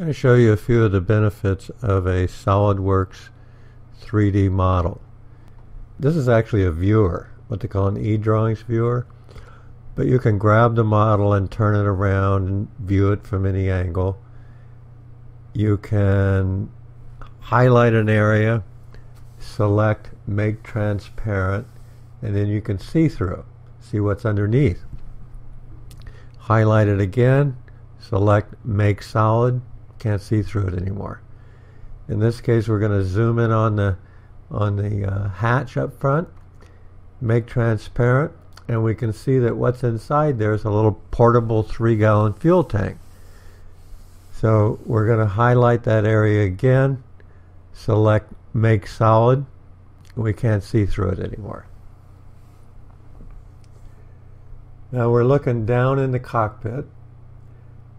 I'm going to show you a few of the benefits of a SOLIDWORKS 3D model. This is actually a viewer, what they call an eDrawings viewer, but you can grab the model and turn it around and view it from any angle. You can highlight an area, select make transparent, and then you can see through, see what's underneath. Highlight it again, select make solid, can't see through it anymore. In this case, we're going to zoom in on the on the uh, hatch up front, make transparent, and we can see that what's inside there is a little portable three-gallon fuel tank. So we're going to highlight that area again, select make solid. We can't see through it anymore. Now we're looking down in the cockpit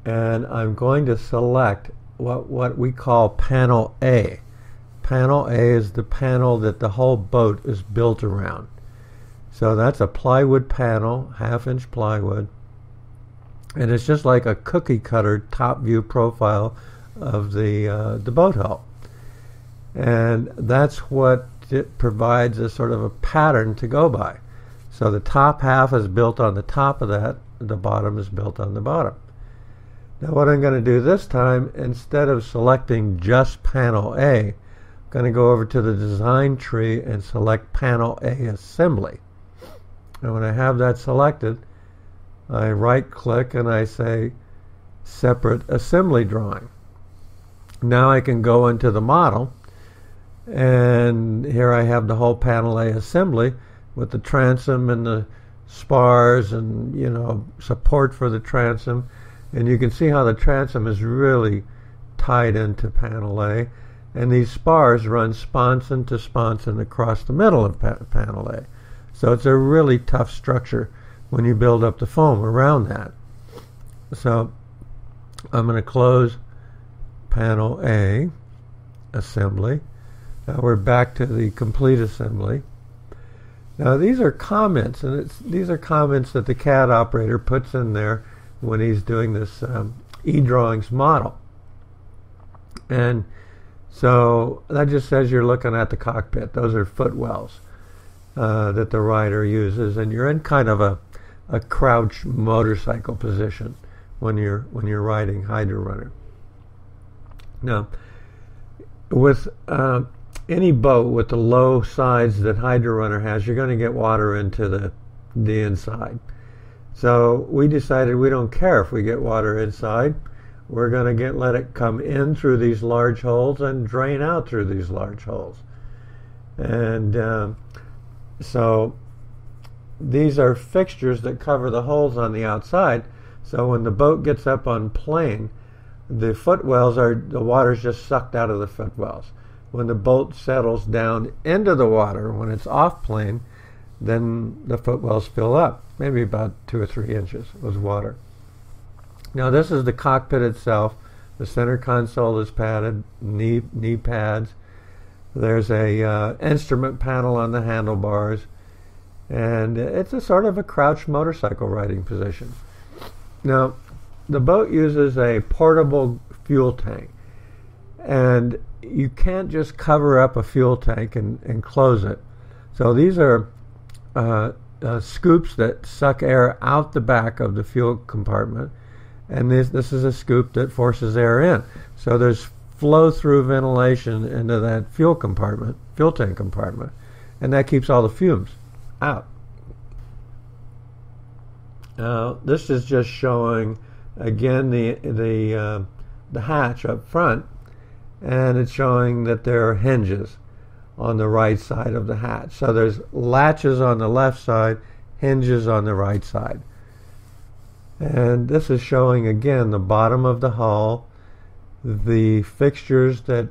and I'm going to select what, what we call panel A. Panel A is the panel that the whole boat is built around. So that's a plywood panel, half inch plywood. And it's just like a cookie cutter top view profile of the, uh, the boat hull. And that's what it provides a sort of a pattern to go by. So the top half is built on the top of that, the bottom is built on the bottom. Now what I'm going to do this time, instead of selecting just panel A, I'm going to go over to the design tree and select panel A assembly. And when I have that selected, I right click and I say separate assembly drawing. Now I can go into the model and here I have the whole panel A assembly with the transom and the spars and you know support for the transom and you can see how the transom is really tied into panel A. And these spars run sponson to sponson across the middle of pa panel A. So it's a really tough structure when you build up the foam around that. So I'm going to close panel A assembly. Now we're back to the complete assembly. Now these are comments, and these are comments that the CAD operator puts in there when he's doing this um, e-drawings model. And so that just says you're looking at the cockpit. Those are footwells uh, that the rider uses, and you're in kind of a, a crouch motorcycle position when you're when you're riding HydroRunner. Now, with uh, any boat with the low sides that HydroRunner has, you're going to get water into the the inside. So we decided we don't care if we get water inside. We're going to get let it come in through these large holes and drain out through these large holes. And uh, so these are fixtures that cover the holes on the outside. So when the boat gets up on plane, the footwells are the water's just sucked out of the footwells. When the boat settles down into the water, when it's off plane, then the footwells fill up, maybe about two or three inches with water. Now this is the cockpit itself. The center console is padded, knee knee pads. There's a uh, instrument panel on the handlebars, and it's a sort of a crouched motorcycle riding position. Now, the boat uses a portable fuel tank, and you can't just cover up a fuel tank and, and close it. So these are uh, uh, scoops that suck air out the back of the fuel compartment, and this this is a scoop that forces air in. So there's flow through ventilation into that fuel compartment, fuel tank compartment, and that keeps all the fumes out. Now this is just showing again the the uh, the hatch up front, and it's showing that there are hinges on the right side of the hatch. So there's latches on the left side, hinges on the right side. And this is showing again the bottom of the hull, the fixtures that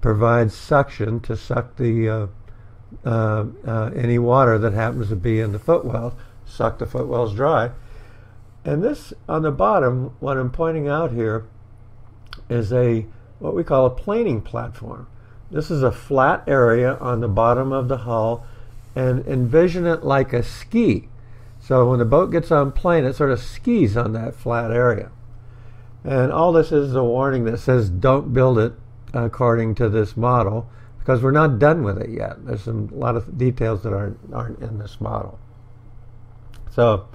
provide suction to suck the uh, uh, uh, any water that happens to be in the footwell, suck the footwells dry. And this on the bottom, what I'm pointing out here is a what we call a planing platform. This is a flat area on the bottom of the hull and envision it like a ski. So when the boat gets on plane, it sort of skis on that flat area. And all this is a warning that says don't build it according to this model because we're not done with it yet. There's some, a lot of details that aren't, aren't in this model. So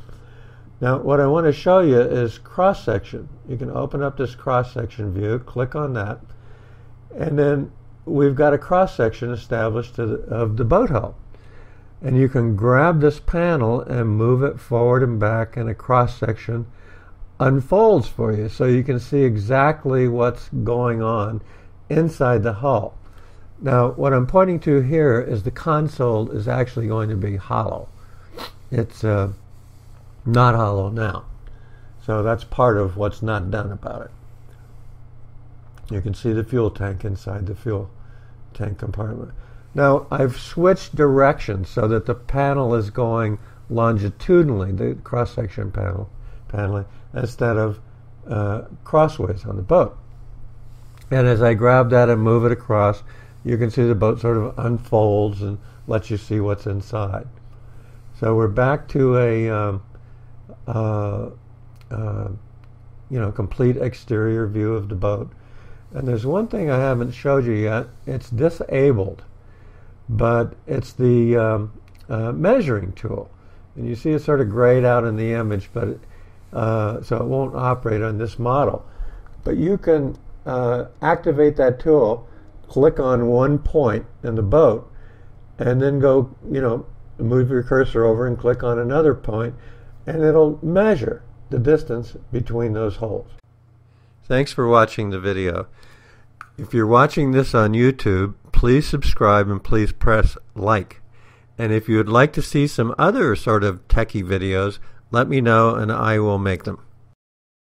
now what I want to show you is cross section. You can open up this cross section view, click on that, and then we've got a cross section established the, of the boat hull. And you can grab this panel and move it forward and back and a cross section unfolds for you so you can see exactly what's going on inside the hull. Now what I'm pointing to here is the console is actually going to be hollow. It's uh, not hollow now. So that's part of what's not done about it. You can see the fuel tank inside the fuel tank compartment. Now I've switched directions so that the panel is going longitudinally, the cross-section panel paneling, instead of uh, crossways on the boat. And as I grab that and move it across, you can see the boat sort of unfolds and lets you see what's inside. So we're back to a um, uh, uh, you know complete exterior view of the boat. And there's one thing I haven't showed you yet. It's disabled, but it's the um, uh, measuring tool. And you see it sort of grayed out in the image, but uh, so it won't operate on this model. But you can uh, activate that tool, click on one point in the boat, and then go, you know, move your cursor over and click on another point, and it'll measure the distance between those holes. Thanks for watching the video. If you're watching this on YouTube, please subscribe and please press like. And if you would like to see some other sort of techie videos, let me know and I will make them.